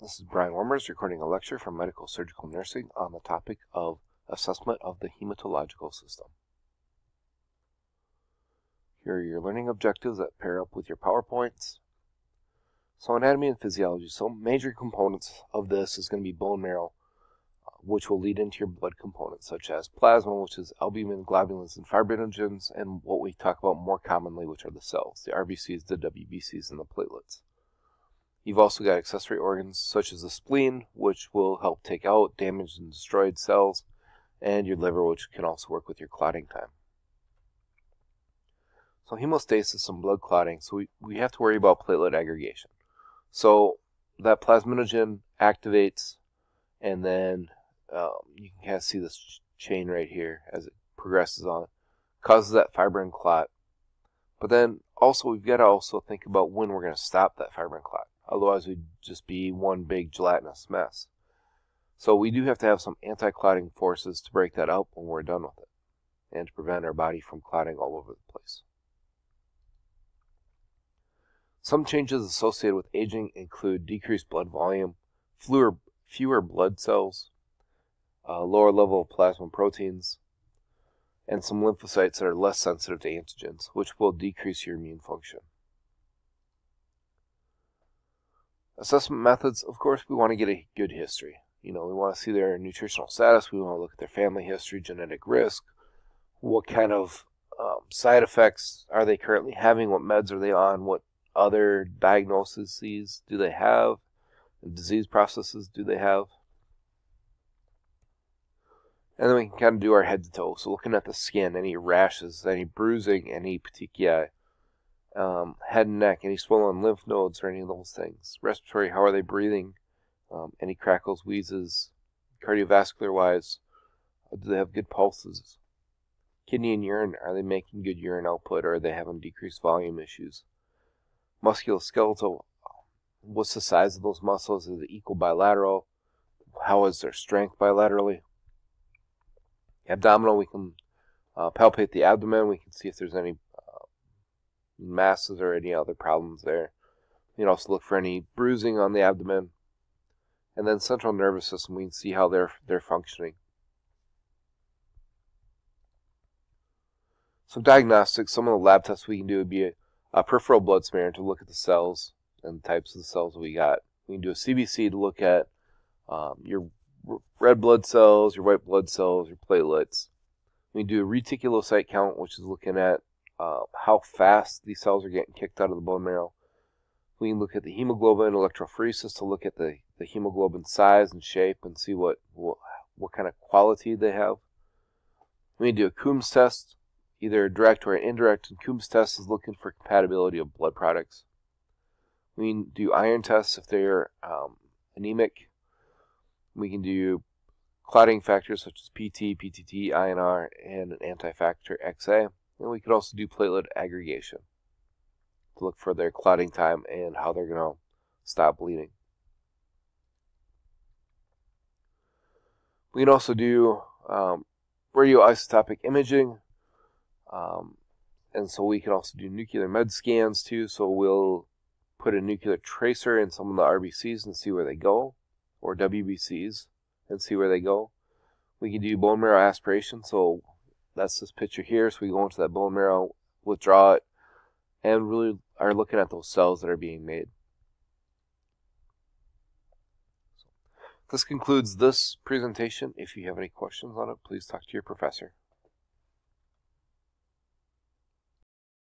This is Bryan Wermers recording a lecture from Medical Surgical Nursing on the topic of assessment of the hematological system. Here are your learning objectives that pair up with your PowerPoints. So anatomy and physiology. So major components of this is going to be bone marrow, uh, which will lead into your blood components, such as plasma, which is albumin, globulins, and fibrinogens, and what we talk about more commonly, which are the cells, the RBCs, the WBCs, and the platelets. You've also got accessory organs such as the spleen, which will help take out damaged and destroyed cells, and your liver, which can also work with your clotting time. So hemostasis and blood clotting, so we, we have to worry about platelet aggregation. So that plasminogen activates, and then um, you can kind of see this chain right here as it progresses on, causes that fibrin clot. But then also we've got to also think about when we're going to stop that fibrin clot. Otherwise, we'd just be one big gelatinous mess. So we do have to have some anti-clotting forces to break that up when we're done with it and to prevent our body from clotting all over the place. Some changes associated with aging include decreased blood volume, fewer, fewer blood cells, uh, lower level of plasma proteins, and some lymphocytes that are less sensitive to antigens, which will decrease your immune function. Assessment methods, of course, we want to get a good history. You know, we want to see their nutritional status. We want to look at their family history, genetic risk, what kind of um, side effects are they currently having, what meds are they on, what other diagnoses do they have, disease processes do they have. And then we can kind of do our head to toe. So looking at the skin, any rashes, any bruising, any petechiae, um, head and neck, any swollen lymph nodes or any of those things. Respiratory, how are they breathing? Um, any crackles, wheezes, cardiovascular wise, uh, do they have good pulses? Kidney and urine, are they making good urine output or are they having decreased volume issues? Musculoskeletal, what's the size of those muscles? Is it equal bilateral? How is their strength bilaterally? Abdominal, we can uh, palpate the abdomen. We can see if there's any masses or any other problems there. You can also look for any bruising on the abdomen. And then central nervous system, we can see how they're they're functioning. So diagnostics, some of the lab tests we can do would be a, a peripheral blood smear to look at the cells and the types of the cells we got. We can do a CBC to look at um, your red blood cells, your white blood cells, your platelets. We can do a reticulocyte count, which is looking at uh, how fast these cells are getting kicked out of the bone marrow. We can look at the hemoglobin electrophoresis to look at the, the hemoglobin size and shape and see what, what, what kind of quality they have. We can do a Coombs test, either direct or indirect, and Coombs test is looking for compatibility of blood products. We can do iron tests if they're um, anemic. We can do clotting factors such as PT, PTT, INR, and an anti-factor XA. And we could also do platelet aggregation to look for their clotting time and how they're going to stop bleeding. We can also do um, radioisotopic imaging. Um, and so we can also do nuclear med scans too. So we'll put a nuclear tracer in some of the RBCs and see where they go, or WBCs and see where they go. We can do bone marrow aspiration. So that's this picture here. So we go into that bone marrow, withdraw it, and really are looking at those cells that are being made. This concludes this presentation. If you have any questions on it, please talk to your professor.